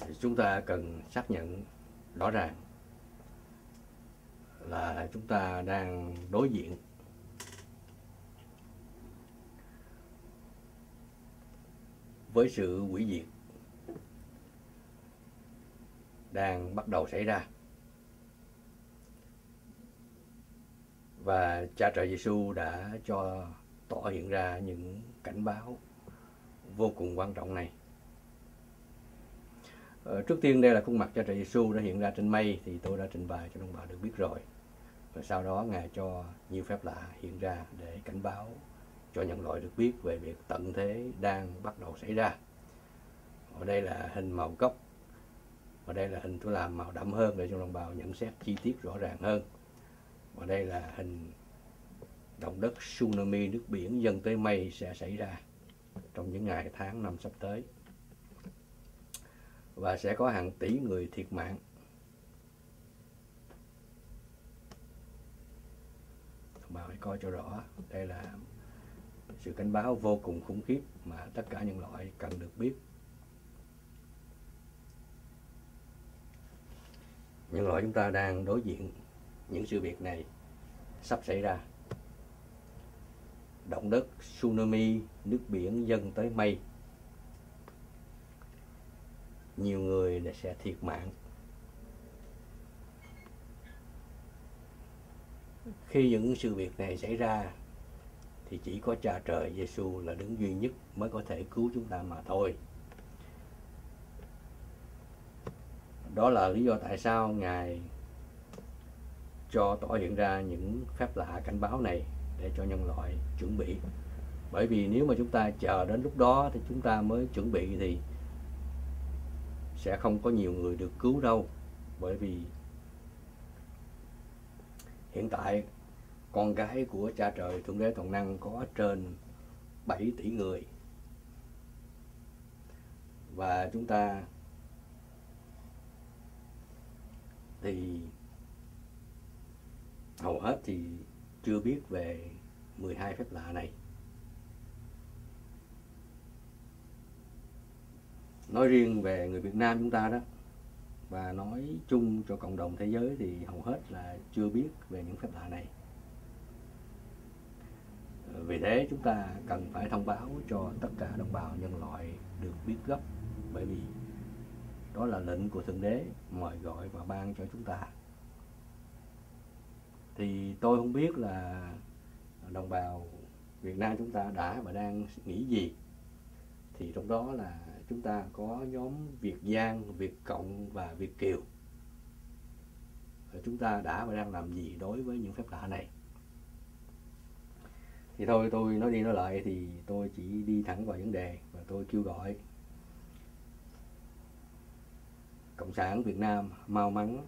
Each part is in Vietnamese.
thì chúng ta cần xác nhận rõ ràng là chúng ta đang đối diện với sự hủy diệt đang bắt đầu xảy ra và cha trời Giêsu đã cho tỏ hiện ra những cảnh báo vô cùng quan trọng này. Ờ, trước tiên đây là khuôn mặt cho trời Giêsu đã hiện ra trên mây thì tôi đã trình bày cho đồng bào được biết rồi. Và sau đó Ngài cho nhiều phép lạ hiện ra để cảnh báo cho nhân loại được biết về việc tận thế đang bắt đầu xảy ra. Ở đây là hình màu gốc ở đây là hình tôi làm màu đậm hơn để cho đồng bào nhận xét chi tiết rõ ràng hơn. Và đây là hình động đất tsunami nước biển dâng tới mây sẽ xảy ra trong những ngày tháng năm sắp tới và sẽ có hàng tỷ người thiệt mạng. Bà hãy coi cho rõ, đây là sự cảnh báo vô cùng khủng khiếp mà tất cả nhân loại cần được biết. Nhân loại chúng ta đang đối diện những sự việc này sắp xảy ra. Động đất, tsunami, nước biển dâng tới mây nhiều người sẽ thiệt mạng khi những sự việc này xảy ra, thì chỉ có cha trời Giêsu là đứng duy nhất mới có thể cứu chúng ta mà thôi. Đó là lý do tại sao Ngài cho tỏ hiện ra những phép lạ cảnh báo này để cho nhân loại chuẩn bị bởi vì nếu mà chúng ta chờ đến lúc đó thì chúng ta mới chuẩn bị thì sẽ không có nhiều người được cứu đâu bởi vì hiện tại con gái của cha trời thượng đế toàn năng có trên 7 tỷ người và chúng ta thì hầu hết thì chưa biết về 12 phép lạ này. Nói riêng về người Việt Nam chúng ta đó, và nói chung cho cộng đồng thế giới thì hầu hết là chưa biết về những phép lạ này. Vì thế chúng ta cần phải thông báo cho tất cả đồng bào nhân loại được biết gấp bởi vì đó là lệnh của Thượng Đế, mời gọi và ban cho chúng ta thì tôi không biết là đồng bào Việt Nam chúng ta đã và đang nghĩ gì, thì trong đó là chúng ta có nhóm Việt Giang, Việt Cộng và Việt Kiều. Chúng ta đã và đang làm gì đối với những phép lạ này? Thì thôi tôi nói đi nói lại thì tôi chỉ đi thẳng vào vấn đề và tôi kêu gọi cộng sản Việt Nam mau mắn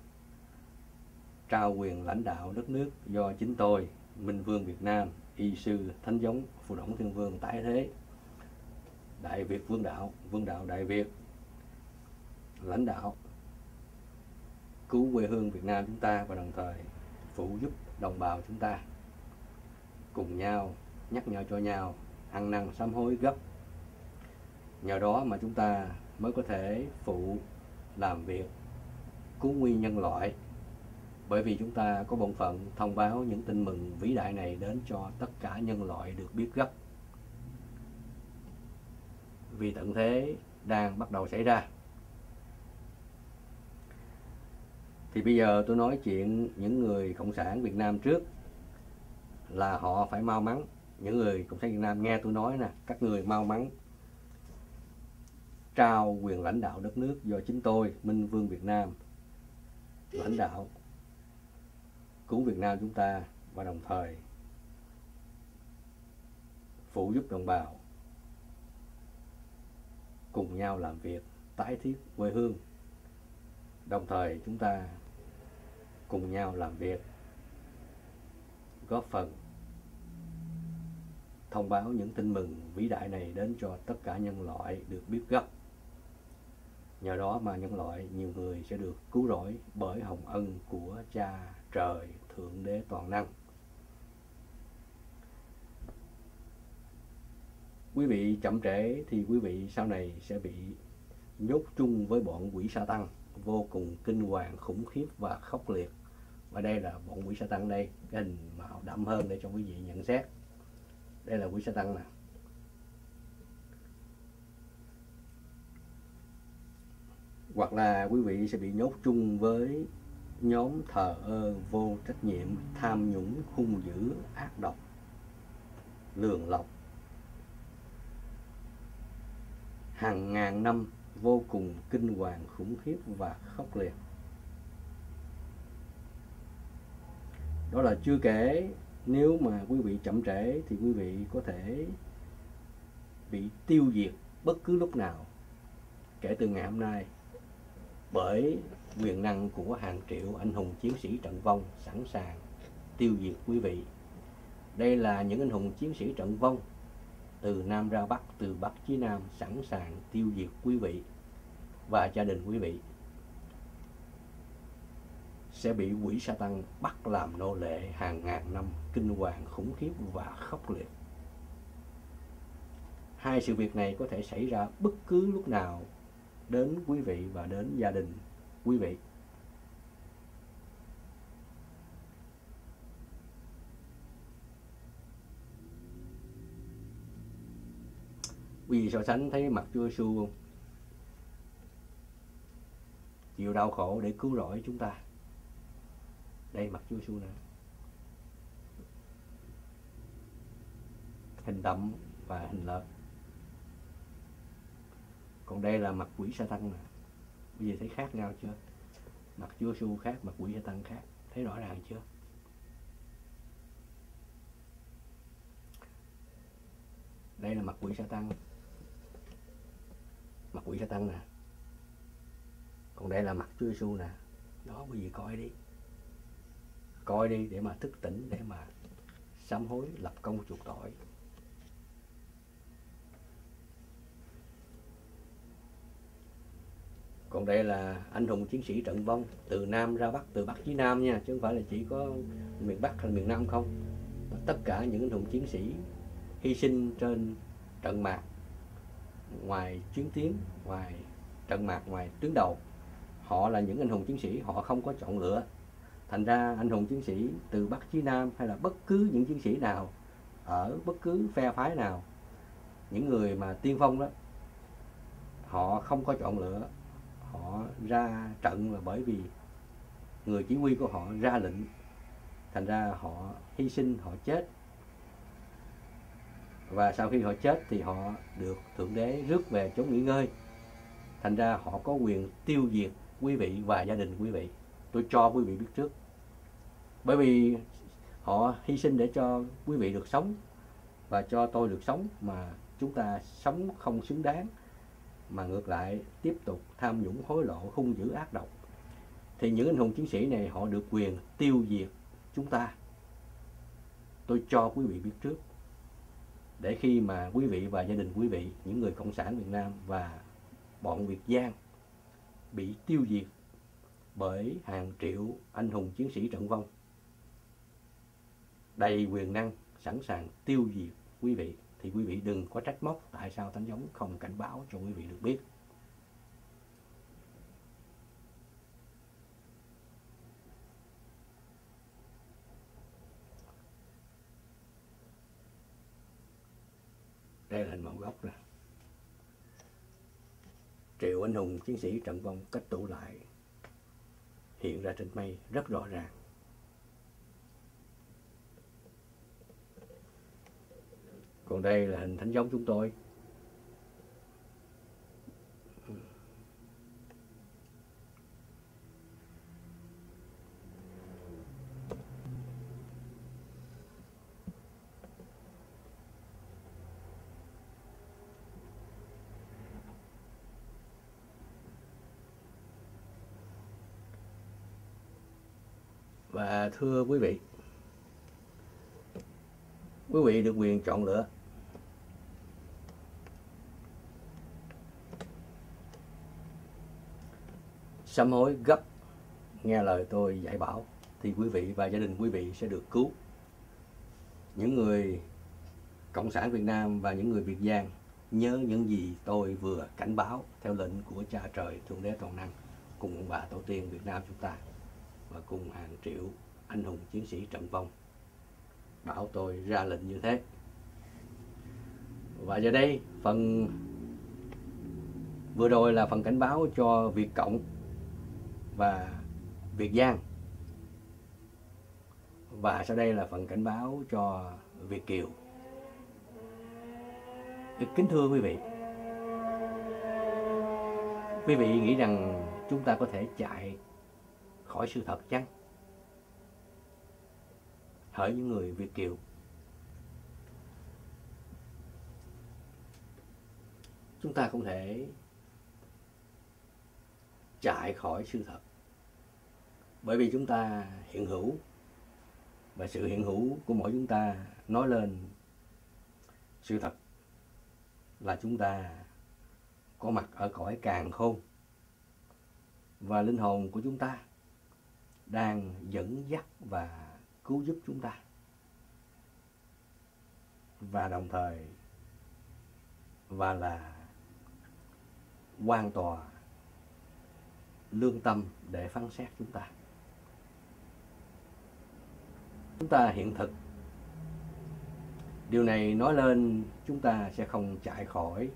trao quyền lãnh đạo đất nước do chính tôi, Minh Vương Việt Nam, y sư Thánh giống Phù Đổng Thiên Vương tái thế, Đại Việt Vương Đạo, Vương Đạo Đại Việt, lãnh đạo cứu quê hương Việt Nam chúng ta và đồng thời phụ giúp đồng bào chúng ta. Cùng nhau nhắc nhở cho nhau ăn năn sám hối gấp. Nhờ đó mà chúng ta mới có thể phụ làm việc cứu nguy nhân loại. Bởi vì chúng ta có bổn phận thông báo những tin mừng vĩ đại này đến cho tất cả nhân loại được biết gấp. Vì tận thế đang bắt đầu xảy ra. Thì bây giờ tôi nói chuyện những người Cộng sản Việt Nam trước là họ phải mau mắn. Những người Cộng sản Việt Nam nghe tôi nói nè, các người mau mắn trao quyền lãnh đạo đất nước do chính tôi, Minh Vương Việt Nam, lãnh đạo cứu Việt Nam chúng ta và đồng thời phụ giúp đồng bào cùng nhau làm việc, tái thiết quê hương. Đồng thời chúng ta cùng nhau làm việc, góp phần thông báo những tin mừng vĩ đại này đến cho tất cả nhân loại được biết gấp nhờ đó mà nhân loại nhiều người sẽ được cứu rỗi bởi hồng ân của cha trời thượng đế toàn năng. Quý vị chậm trễ thì quý vị sau này sẽ bị nhốt chung với bọn quỷ sa tăng, vô cùng kinh hoàng, khủng khiếp và khốc liệt. Và đây là bọn quỷ sa tăng đây, cái hình màu đậm hơn để cho quý vị nhận xét. Đây là quỷ sa tăng nè. Hoặc là quý vị sẽ bị nhốt chung với nhóm thờ ơ vô trách nhiệm, tham nhũng, hung dữ, ác độc, lường lọc hàng ngàn năm vô cùng kinh hoàng khủng khiếp và khốc liệt đó là chưa kể, nếu mà quý vị chậm trễ thì quý vị có thể bị tiêu diệt bất cứ lúc nào kể từ ngày hôm nay bởi quyền năng của hàng triệu anh hùng chiến sĩ trận vong sẵn sàng tiêu diệt quý vị. Đây là những anh hùng chiến sĩ trận vong từ Nam ra Bắc, từ Bắc chí Nam sẵn sàng tiêu diệt quý vị và gia đình quý vị sẽ bị quỷ sa tăng bắt làm nô lệ hàng ngàn năm kinh hoàng khủng khiếp và khốc liệt. Hai sự việc này có thể xảy ra bất cứ lúc nào đến quý vị và đến gia đình quý vị. Quý vị so sánh thấy mặt Chúa Giêsu không? Chịu đau khổ để cứu rỗi chúng ta. Đây, mặt Chúa Giêsu nè. Hình đậm và hình lợn còn đây là mặt quỷ sa tăng nè bây giờ thấy khác nhau chưa mặt chúa Giêsu khác, mặt quỷ sa tăng khác thấy rõ ràng chưa đây là mặt quỷ sa tăng mặt quỷ sa tăng nè. Còn đây là mặt chúa giêsu nè. Đó, quý vị coi đi. Coi đi để mà thức tỉnh, để mà sám hối, lập công chuộc tội. Còn đây là anh hùng chiến sĩ trận vong từ nam ra bắc, từ bắc chí nam nha, chứ không phải là chỉ có miền bắc hay miền nam không. Tất cả những anh hùng chiến sĩ hy sinh trên trận mạc ngoài chiến tiến ngoài trận mạc, ngoài tuyến đầu, họ là những anh hùng chiến sĩ, họ không có chọn lựa. Thành ra anh hùng chiến sĩ từ bắc chí nam hay là bất cứ những chiến sĩ nào, ở bất cứ phe phái nào, những người mà tiên phong đó, họ không có chọn lựa. Họ ra trận là bởi vì người chỉ huy của họ ra lệnh. Thành ra họ hy sinh, họ chết và sau khi họ chết thì họ được thượng đế rước về chốn nghỉ ngơi. Thành ra họ có quyền tiêu diệt quý vị và gia đình quý vị. Tôi cho quý vị biết trước. Bởi vì họ hy sinh để cho quý vị được sống và cho tôi được sống mà chúng ta sống không xứng đáng, mà ngược lại tiếp tục tham nhũng hối lộ, hung dữ ác độc. Thì những anh hùng chiến sĩ này họ được quyền tiêu diệt chúng ta. Tôi cho quý vị biết trước để khi mà quý vị và gia đình quý vị, những người cộng sản Việt Nam và bọn Việt Giang bị tiêu diệt bởi hàng triệu anh hùng chiến sĩ trận vong, đầy quyền năng sẵn sàng tiêu diệt quý vị, thì quý vị đừng có trách móc tại sao thánh giống không cảnh báo cho quý vị được biết. Đây là hình mẫu gốc nè. Triệu anh hùng, chiến sĩ trận vong cách tụ lại, hiện ra trên mây rất rõ ràng. còn đây là hình thánh giống chúng tôi và thưa quý vị. Quý vị được quyền chọn lựa. Sám hối gấp, nghe lời tôi dạy bảo, thì quý vị và gia đình quý vị sẽ được cứu. Những người cộng sản Việt Nam và những người Việt Giang nhớ những gì tôi vừa cảnh báo theo lệnh của cha trời thượng đế toàn năng cùng ông bà tổ tiên Việt Nam chúng ta và cùng hàng triệu anh hùng chiến sĩ trận vong bảo tôi ra lệnh như thế. Và giờ đây, phần, vừa rồi là phần cảnh báo cho Việt Cộng và Việt Giang. Và sau đây là phần cảnh báo cho Việt Kiều. Kính thưa quý vị. Quý vị nghĩ rằng chúng ta có thể chạy khỏi sự thật chăng? Hỡi những người Việt Kiều. Chúng ta không thể chạy khỏi sự thật. Bởi vì chúng ta hiện hữu và sự hiện hữu của mỗi chúng ta nói lên sự thật là chúng ta có mặt ở cõi càng khôn và linh hồn của chúng ta đang dẫn dắt và cứu giúp chúng ta. Và đồng thời, và là quan tòa lương tâm để phán xét chúng ta. Chúng ta hiện thực. Điều này nói lên chúng ta sẽ không chạy khỏi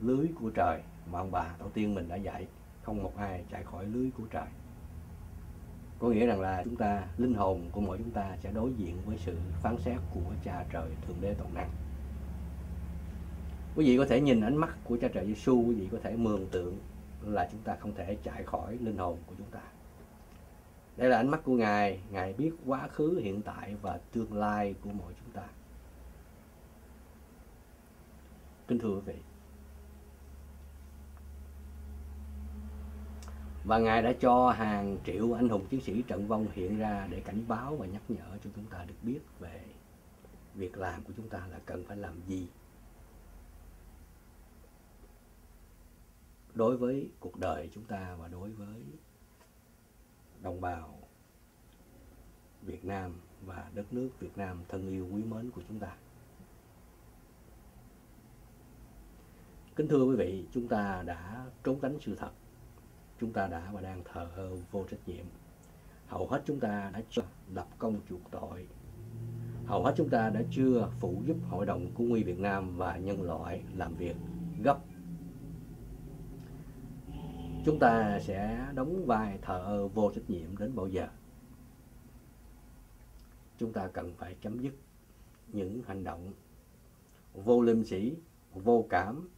lưới của trời mà ông bà tổ tiên mình đã dạy. Không một ai chạy khỏi lưới của trời có nghĩa rằng là chúng ta, linh hồn của mỗi chúng ta sẽ đối diện với sự phán xét của cha trời thượng đế toàn năng. Quý vị có thể nhìn ánh mắt của cha trời Giêsu quý vị có thể mường tượng là chúng ta không thể chạy khỏi linh hồn của chúng ta. Đây là ánh mắt của ngài. Ngài biết quá khứ, hiện tại và tương lai của mỗi chúng ta. Kính thưa quý vị và ngài đã cho hàng triệu anh hùng chiến sĩ trận vong hiện ra để cảnh báo và nhắc nhở cho chúng ta được biết về việc làm của chúng ta là cần phải làm gì đối với cuộc đời chúng ta và đối với đồng bào Việt Nam và đất nước Việt Nam thân yêu quý mến của chúng ta. Kính thưa quý vị, chúng ta đã trốn tránh sự thật. Chúng ta đã và đang thờ ơ vô trách nhiệm. Hầu hết chúng ta đã chưa lập công chuộc tội. Hầu hết chúng ta đã chưa phụ giúp Hội đồng Cứu nguy Việt Nam và nhân loại làm việc gấp chúng ta sẽ đóng vai thờ ơ vô trách nhiệm đến bao giờ chúng ta cần phải chấm dứt những hành động vô liêm sĩ vô cảm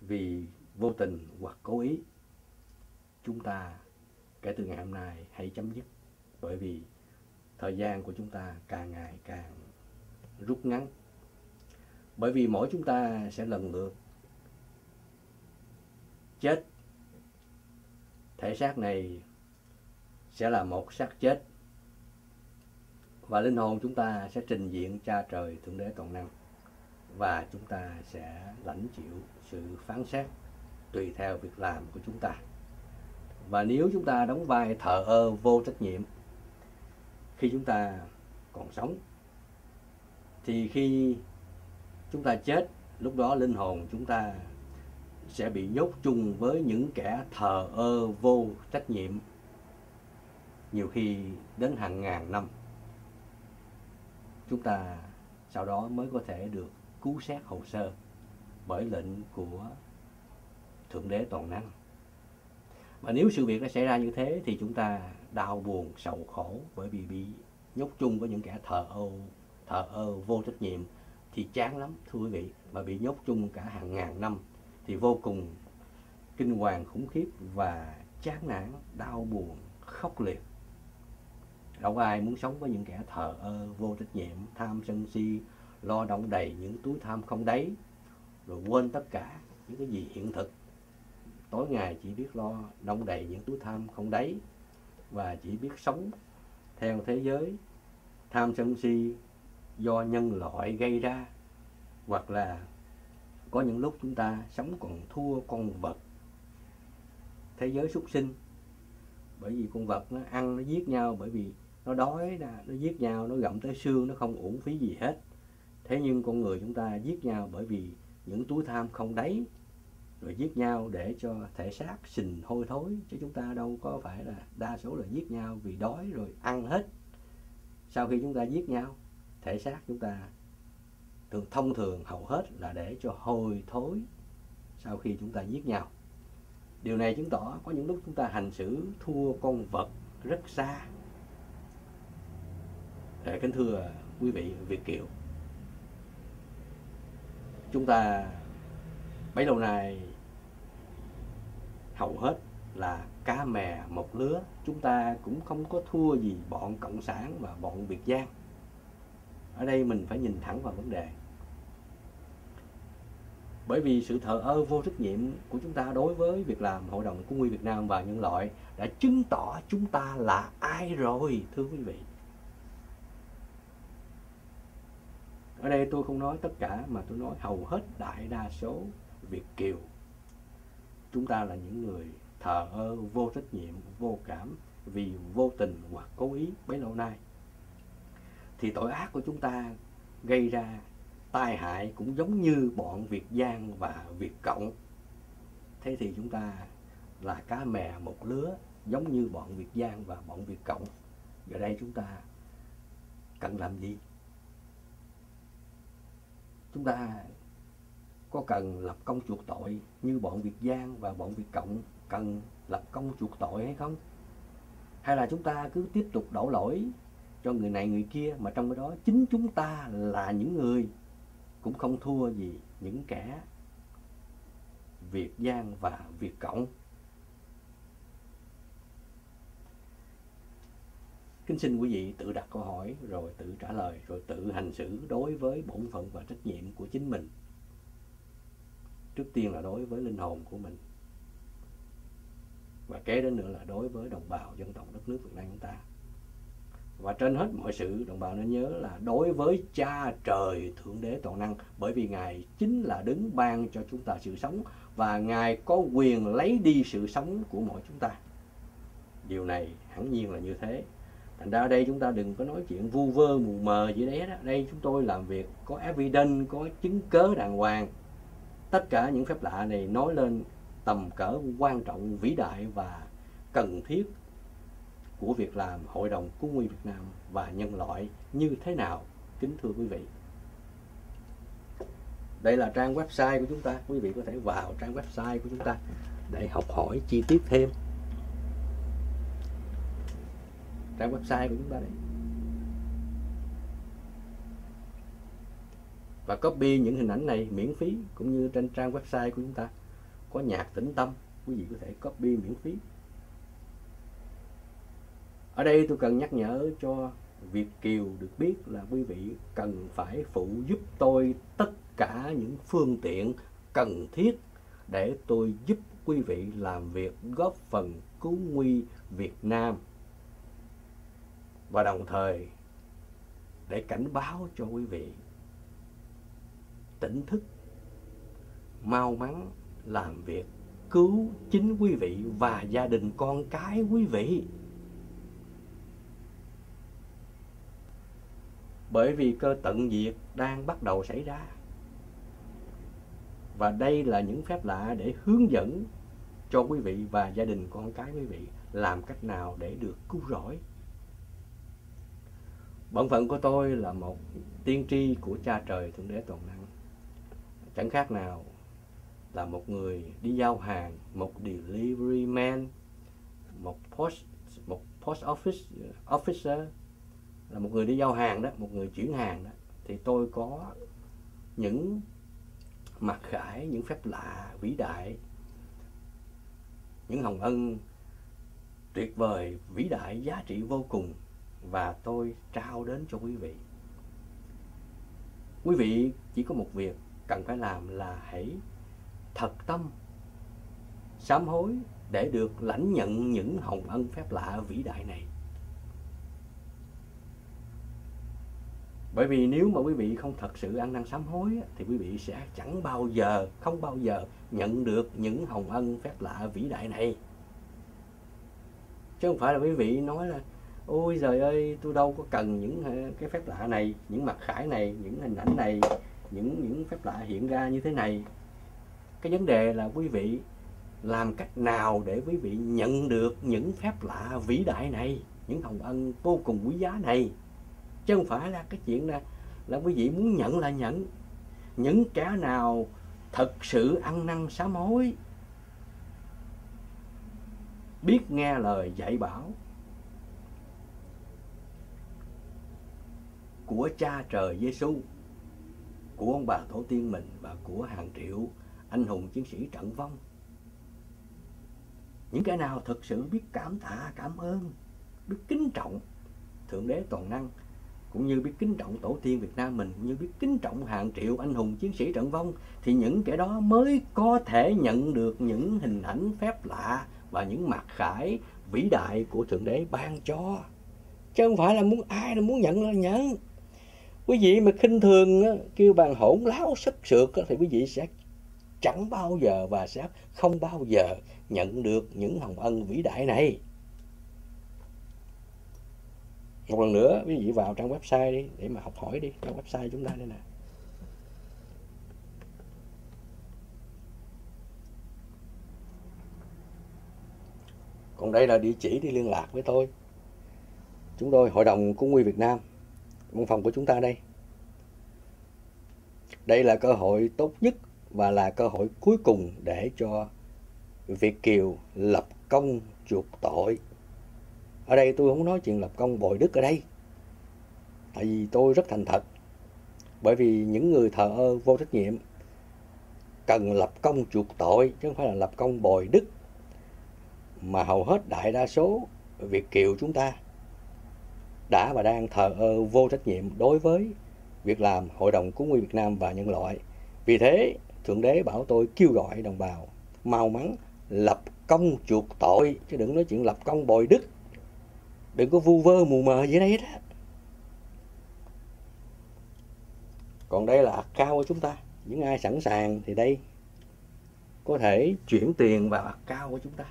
vì vô tình hoặc cố ý chúng ta kể từ ngày hôm nay hãy chấm dứt. Bởi vì thời gian của chúng ta càng ngày càng rút ngắn. Bởi vì mỗi chúng ta sẽ lần lượt chết. Thể xác này sẽ là một xác chết. Và linh hồn chúng ta sẽ trình diện cha trời, thượng đế toàn năng. Và chúng ta sẽ lãnh chịu sự phán xét tùy theo việc làm của chúng ta và nếu chúng ta đóng vai thờ ơ vô trách nhiệm, khi chúng ta còn sống, thì khi chúng ta chết, lúc đó linh hồn chúng ta sẽ bị nhốt chung với những kẻ thờ ơ vô trách nhiệm nhiều khi đến hàng ngàn năm. Chúng ta sau đó mới có thể được cứu xét hồ sơ bởi lệnh của thượng đế toàn năng và nếu sự việc nó xảy ra như thế thì chúng ta đau buồn, sầu khổ, bởi vì bị nhốt chung với những kẻ thờ ơ thờ ơ vô trách nhiệm thì chán lắm, thưa quý vị. Mà bị nhốt chung cả hàng ngàn năm thì vô cùng kinh hoàng, khủng khiếp và chán nản, đau buồn, khốc liệt. Đâu ai muốn sống với những kẻ thờ ơ, vô trách nhiệm, tham sân si, lo động đầy những túi tham không đáy, rồi quên tất cả những cái gì hiện thực tối ngày chỉ biết lo đong đầy những túi tham không đáy và chỉ biết sống theo thế giới. Tham sân si do nhân loại gây ra, hoặc là có những lúc chúng ta sống còn thua con vật. Thế giới súc sinh, bởi vì con vật nó ăn, nó giết nhau, bởi vì nó đói nó giết nhau, nó gặm tới xương, nó không uổng phí gì hết. Thế nhưng con người chúng ta giết nhau bởi vì những túi tham không đáy rồi giết nhau để cho thể xác sình hôi thối, chứ chúng ta đâu có phải là đa số là giết nhau vì đói rồi ăn hết. Sau khi chúng ta giết nhau, thể xác chúng ta thường, thông thường hầu hết là để cho hôi thối sau khi chúng ta giết nhau. Điều này chứng tỏ có những lúc chúng ta hành xử thua con vật rất xa. Để kính thưa quý vị Việt kiều, chúng ta bấy lâu nay hầu hết là cá mè một lứa. Chúng ta cũng không có thua gì bọn cộng sản và bọn biệt giang. Ở đây mình phải nhìn thẳng vào vấn đề. Bởi vì sự thờ ơ vô trách nhiệm của chúng ta đối với việc làm hội đồng của nguyên Việt Nam và nhân loại đã chứng tỏ chúng ta là ai rồi, thưa quý vị? Ở đây tôi không nói tất cả mà tôi nói hầu hết đại đa số Việt Kiều chúng ta là những người thờ ơ, vô trách nhiệm, vô cảm vì vô tình hoặc cố ý bấy lâu nay. Thì tội ác của chúng ta gây ra tai hại cũng giống như bọn Việt Giang và Việt Cộng. Thế thì chúng ta là cá mè một lứa giống như bọn Việt Giang và bọn Việt Cộng. Giờ đây chúng ta cần làm gì? Chúng ta có cần lập công chuộc tội như bọn Việt Giang và bọn Việt Cộng cần lập công chuộc tội hay không? Hay là chúng ta cứ tiếp tục đổ lỗi cho người này người kia mà trong cái đó chính chúng ta là những người cũng không thua gì những kẻ Việt Giang và Việt Cộng. Kính xin quý vị tự đặt câu hỏi rồi tự trả lời rồi tự hành xử đối với bổn phận và trách nhiệm của chính mình trước tiên là đối với linh hồn của mình. Và kế đến nữa là đối với đồng bào dân tộc đất nước Việt Nam chúng ta. Và trên hết mọi sự, đồng bào nên nhớ là đối với cha trời thượng đế toàn năng, bởi vì ngài chính là đứng ban cho chúng ta sự sống và ngài có quyền lấy đi sự sống của mỗi chúng ta. Điều này hẳn nhiên là như thế. Thành ra đây chúng ta đừng có nói chuyện vu vơ mù mờ gì đấy đó đây chúng tôi làm việc có evidence, có chứng cớ đàng hoàng tất cả những phép lạ này nói lên tầm cỡ quan trọng, vĩ đại và cần thiết của việc làm Hội đồng Cứu nguy Việt Nam và nhân loại như thế nào, kính thưa quý vị. Đây là trang website của chúng ta. Quý vị có thể vào trang website của chúng ta để học hỏi chi tiết thêm. Trang website của chúng ta đây. Và copy những hình ảnh này miễn phí cũng như trên trang website của chúng ta. Có nhạc tĩnh tâm, quý vị có thể copy miễn phí. Ở đây tôi cần nhắc nhở cho Việt Kiều được biết là quý vị cần phải phụ giúp tôi tất cả những phương tiện cần thiết để tôi giúp quý vị làm việc góp phần cứu nguy Việt Nam. Và đồng thời để cảnh báo cho quý vị tỉnh thức. Mau mắn làm việc, cứu chính quý vị và gia đình con cái quý vị. Bởi vì cơ tận diệt đang bắt đầu xảy ra. Và đây là những phép lạ để hướng dẫn cho quý vị và gia đình con cái quý vị làm cách nào để được cứu rỗi. Bổn phận của tôi là một tiên tri của cha trời thượng đế toàn năng chẳng khác nào là một người đi giao hàng, một delivery man, một post một post office, officer, là một người đi giao hàng đó, một người chuyển hàng đó. Thì tôi có những mặc khải, những phép lạ vĩ đại, những hồng ân tuyệt vời vĩ đại, giá trị vô cùng, và tôi trao đến cho quý vị. Quý vị chỉ có một việc cần phải làm là hãy thật tâm, sám hối để được lãnh nhận những hồng ân phép lạ vĩ đại này. Bởi vì nếu mà quý vị không thật sự ăn năn sám hối thì quý vị sẽ chẳng bao giờ, không bao giờ nhận được những hồng ân phép lạ vĩ đại này. Chứ không phải là quý vị nói là, ôi trời ơi, tôi đâu có cần những ờ, cái phép lạ này, những mặt khải này, những hình ảnh này những những phép lạ hiện ra như thế này. Cái vấn đề là quý vị làm cách nào để quý vị nhận được những phép lạ vĩ đại này những hồng ân vô cùng quý giá này? Chứ không phải là cái chuyện là là quý vị muốn nhận là nhận. Những kẻ nào thật sự ăn năn sám hối biết nghe lời dạy bảo của cha trời Giêsu, của ông bà tổ tiên mình và của hàng triệu anh hùng chiến sĩ trận vong. Những kẻ nào thực sự biết cảm tạ, cảm ơn, biết kính trọng Thượng Đế Toàn Năng, cũng như biết kính trọng tổ tiên Việt Nam mình, cũng như biết kính trọng hàng triệu anh hùng chiến sĩ trận vong, thì những kẻ đó mới có thể nhận được những hình ảnh phép lạ và những mặt khải vĩ đại của Thượng Đế ban cho. Chứ không phải là muốn ai là muốn nhận là nhận quý vị mà khinh thường kêu bằng hỗn láo sức sượt thì quý vị sẽ chẳng bao giờ và sẽ không bao giờ nhận được những hồng ân vĩ đại này. Một lần nữa, quý vị vào trang website đi, để mà học hỏi đi. Trang website chúng ta đây nè. Còn đây là địa chỉ đi liên lạc với tôi. Chúng tôi, hội đồng cung nguy Việt Nam văn phòng của chúng ta đây đây là cơ hội tốt nhất và là cơ hội cuối cùng để cho Việt Kiều lập công chuộc tội. Ở đây tôi không nói chuyện lập công bồi đức ở đây. Tại vì tôi rất thành thật. Bởi vì những người thờ ơ vô trách nhiệm cần lập công chuộc tội, chứ không phải là lập công bồi đức. Mà hầu hết đại đa số Việt Kiều chúng ta đã và đang thờ ơ vô trách nhiệm đối với việc làm Hội đồng Cứu nguy Việt Nam và nhân loại. Vì thế, Thượng Đế bảo tôi kêu gọi đồng bào mau mắn lập công chuộc tội, chứ đừng nói chuyện lập công bồi đức. Đừng có vu vơ mù mờ gì đấy đó. Còn đây là cao của chúng ta. Những ai sẵn sàng thì đây có thể chuyển tiền vào cao của chúng ta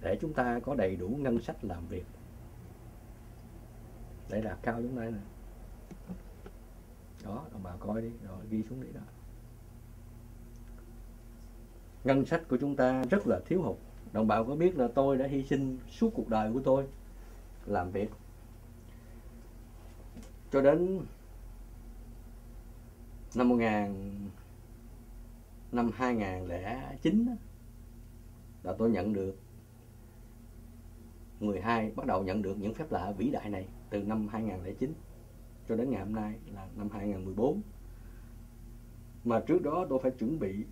để chúng ta có đầy đủ ngân sách làm việc đây là cao giống đây nè đó đồng bào coi đi, rồi ghi xuống đi đó. Ngân sách của chúng ta rất là thiếu hụt. Đồng bào có biết là tôi đã hy sinh suốt cuộc đời của tôi làm việc. Cho đến năm 1000 năm 2009 là tôi nhận được 12 bắt đầu nhận được những phép lạ vĩ đại này từ năm 2009 cho đến ngày hôm nay là năm 2014 mà trước đó tôi phải chuẩn bị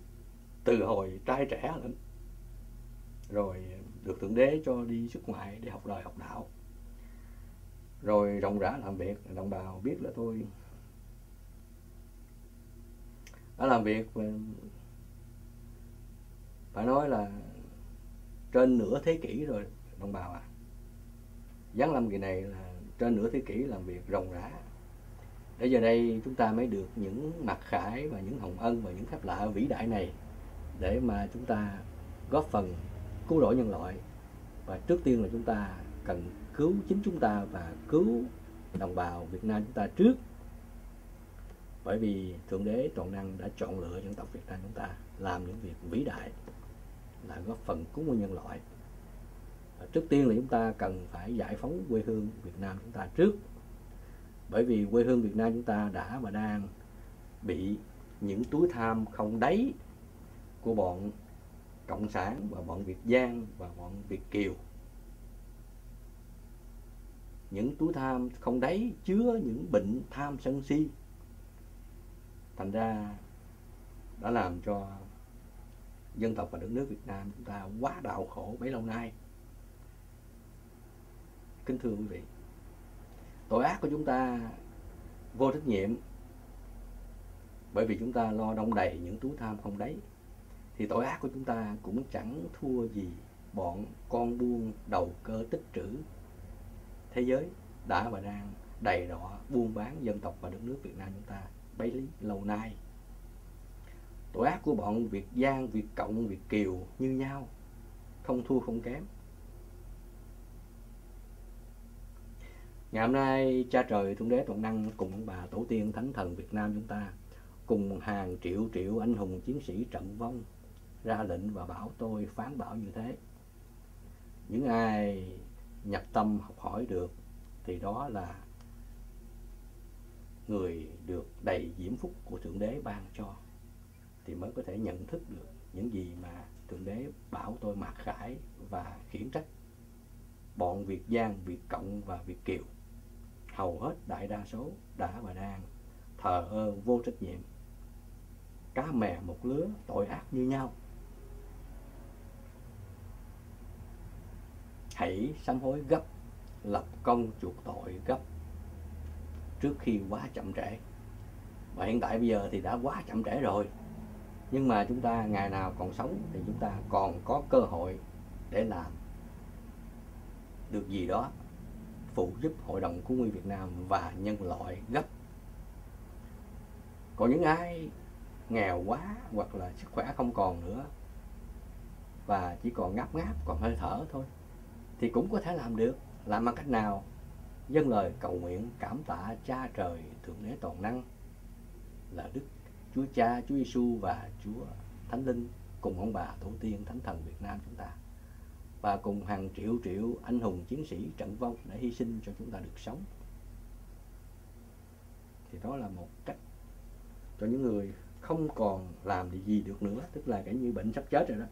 từ hồi trai trẻ lên rồi được thượng đế cho đi xuất ngoại để học đời học đạo. Rồi rộng rã làm việc, đồng bào biết là tôi đã làm việc phải nói là trên nửa thế kỷ rồi, đồng bào à. Giáng lâm kỳ này là trên nửa thế kỷ làm việc rồng rã. Để giờ đây chúng ta mới được những mặt khải và những hồng ân và những phép lạ vĩ đại này để mà chúng ta góp phần cứu rỗi nhân loại. Và trước tiên là chúng ta cần cứu chính chúng ta và cứu đồng bào Việt Nam chúng ta trước. Bởi vì thượng đế toàn năng đã chọn lựa dân tộc Việt Nam chúng ta làm những việc vĩ đại, là góp phần cứu nguồn nhân loại trước tiên là chúng ta cần phải giải phóng quê hương Việt Nam chúng ta trước. Bởi vì quê hương Việt Nam chúng ta đã và đang bị những túi tham không đáy của bọn cộng sản và bọn Việt Giang và bọn Việt Kiều. Những túi tham không đáy chứa những bệnh tham sân si. Thành ra đã làm cho dân tộc và đất nước Việt Nam chúng ta quá đau khổ bấy lâu nay kính thưa quý vị tội ác của chúng ta vô trách nhiệm bởi vì chúng ta lo đông đầy những túi tham không đấy thì tội ác của chúng ta cũng chẳng thua gì bọn con buôn đầu cơ tích trữ. Thế giới đã và đang đầy đỏ buôn bán dân tộc và đất nước Việt Nam chúng ta bấy lý lâu nay. Tội ác của bọn Việt Giang, Việt Cộng, Việt Kiều như nhau không thua không kém. Ngày hôm nay cha trời, Thượng Đế Toàn Năng cùng ông bà tổ tiên thánh thần Việt Nam chúng ta cùng hàng triệu triệu anh hùng chiến sĩ trận vong, ra lệnh và bảo tôi phán bảo như thế. Những ai nhập tâm học hỏi được thì đó là người được đầy diễm phúc của thượng đế ban cho, thì mới có thể nhận thức được những gì mà thượng đế bảo tôi mặc khải và khiển trách. Bọn việt giang, việt cộng và việt kiều hầu hết đại đa số đã và đang thờ ơ vô trách nhiệm. Cá mè một lứa tội ác như nhau. Hãy sám hối gấp, lập công chuộc tội gấp. Trước khi quá chậm trễ, và hiện tại bây giờ thì đã quá chậm trễ rồi, nhưng mà chúng ta ngày nào còn sống thì chúng ta còn có cơ hội để làm được gì đó phụ giúp hội đồng cứu nguy Việt Nam và nhân loại gấp. Còn những ai nghèo quá hoặc là sức khỏe không còn nữa và chỉ còn ngáp ngáp, còn hơi thở thôi, thì cũng có thể làm được. Làm bằng cách nào? Dâng lời cầu nguyện cảm tạ cha trời thượng đế toàn năng là đức chúa cha, chúa giêsu và chúa thánh linh cùng ông bà tổ tiên thánh thần việt nam chúng ta và cùng hàng triệu triệu anh hùng chiến sĩ trận vong để hy sinh cho chúng ta được sống. Thì đó là một cách cho những người không còn làm gì được nữa, tức là cái như bệnh sắp chết rồi đó.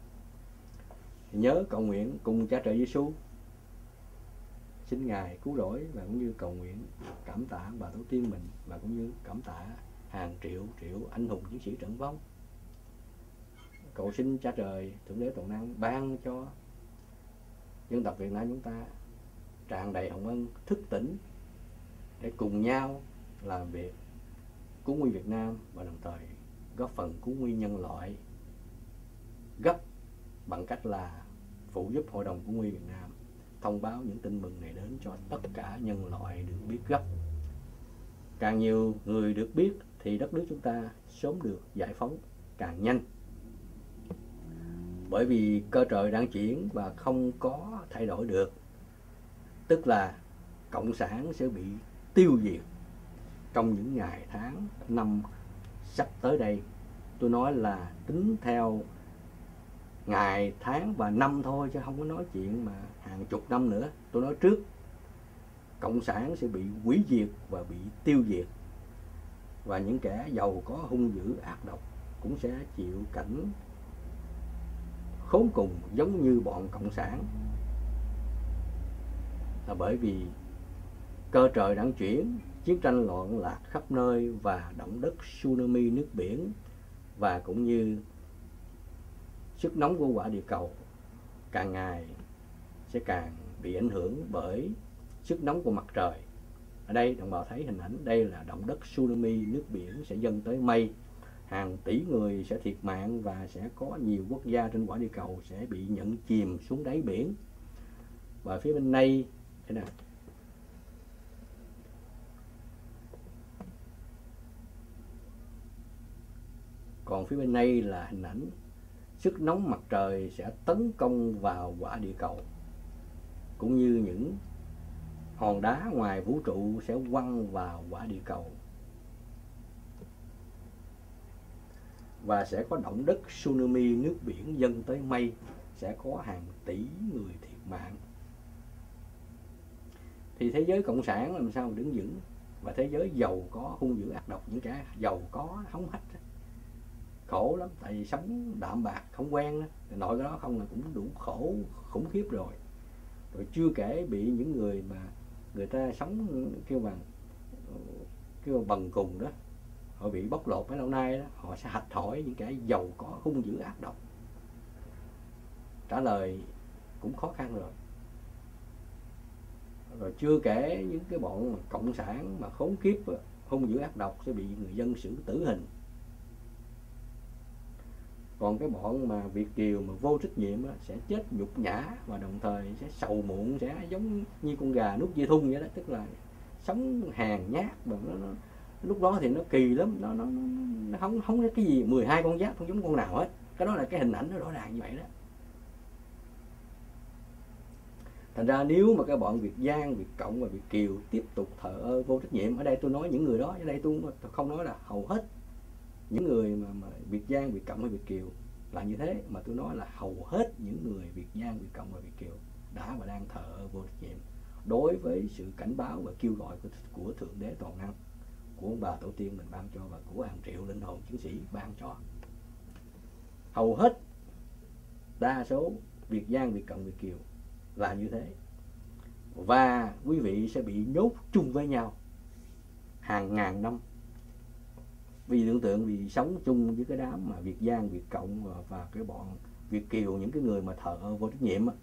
Thì nhớ cầu nguyện cùng cha trời Giêsu xin ngài cứu rỗi và cũng như cầu nguyện cảm tạ bà tổ tiên mình và cũng như cảm tạ hàng triệu triệu anh hùng chiến sĩ trận vong. Cầu xin cha trời thượng đế toàn năng ban cho dân tộc Việt Nam chúng ta tràn đầy hồng ân, thức tỉnh để cùng nhau làm việc, cứu nguy Việt Nam và đồng thời góp phần cứu nguy nhân loại gấp bằng cách là phụ giúp hội đồng cứu nguy Việt Nam thông báo những tin mừng này đến cho tất cả nhân loại được biết gấp. Càng nhiều người được biết thì đất nước chúng ta sớm được giải phóng càng nhanh bởi vì cơ trời đang chuyển và không có thay đổi được. Tức là cộng sản sẽ bị tiêu diệt trong những ngày tháng năm sắp tới đây. Tôi nói là tính theo ngày tháng và năm thôi chứ không có nói chuyện mà hàng chục năm nữa. Tôi nói trước, cộng sản sẽ bị hủy diệt và bị tiêu diệt. Và những kẻ giàu có hung dữ ác độc cũng sẽ chịu cảnh khốn cùng giống như bọn cộng sản. Là bởi vì cơ trời đang chuyển, chiến tranh loạn lạc khắp nơi và động đất tsunami nước biển và cũng như sức nóng của quả địa cầu, càng ngày sẽ càng bị ảnh hưởng bởi sức nóng của mặt trời. Ở đây, đồng bào thấy hình ảnh, đây là động đất tsunami nước biển sẽ dâng tới mây hàng tỷ người sẽ thiệt mạng và sẽ có nhiều quốc gia trên quả địa cầu sẽ bị nhận chìm xuống đáy biển. Và phía bên này thế nào còn phía bên này là hình ảnh, sức nóng mặt trời sẽ tấn công vào quả địa cầu. Cũng như những hòn đá ngoài vũ trụ sẽ quăng vào quả địa cầu. Và sẽ có động đất, tsunami, nước biển dâng tới mây, sẽ có hàng tỷ người thiệt mạng. Thì thế giới cộng sản làm sao mà đứng vững? Và thế giới giàu có, hung dữ ác độc những kẻ giàu có hóng hách khổ lắm, tại vì sống đạm bạc, không quen đó nội cái đó không là cũng đủ khổ, khủng khiếp rồi. Rồi chưa kể bị những người mà người ta sống, kêu bằng kêu bằng cùng đó họ bị bóc lột mấy lâu nay đó họ sẽ hạch hỏi những kẻ giàu có hung dữ ác độc. Trả lời cũng khó khăn rồi. Rồi chưa kể những cái bọn cộng sản mà khốn kiếp hung dữ ác độc sẽ bị người dân xử tử hình. Còn cái bọn mà việt kiều mà vô trách nhiệm á, sẽ chết nhục nhã và đồng thời sẽ sầu muộn sẽ giống như con gà nuốt dây thun vậy đó tức là sống hàng nhát mà nó, nó lúc đó thì nó kỳ lắm nó nó, nó không không có cái gì 12 con giáp không giống con nào hết. Cái đó là cái hình ảnh nó rõ ràng như vậy đó. Thành ra nếu mà các bọn việt giang việt cộng và việt kiều tiếp tục thờ ơ vô trách nhiệm ở đây tôi nói những người đó ở đây tôi không nói là hầu hết những người mà, mà Việt Giang, Việt Cộng hay Việt Kiều là như thế mà tôi nói là hầu hết những người Việt Giang, Việt Cộng và Việt Kiều đã và đang thờ vô trách nhiệm đối với sự cảnh báo và kêu gọi của, của thượng đế toàn năng của ông bà tổ tiên mình ban cho và của hàng triệu linh hồn chiến sĩ ban cho. Hầu hết đa số Việt Giang, Việt Cộng, Việt Kiều là như thế. Và quý vị sẽ bị nhốt chung với nhau hàng ngàn năm. Vì tưởng tượng vì sống chung với cái đám mà Việt Giang, Việt Cộng và, và cái bọn Việt Kiều những cái người mà thờ vô trách nhiệm á.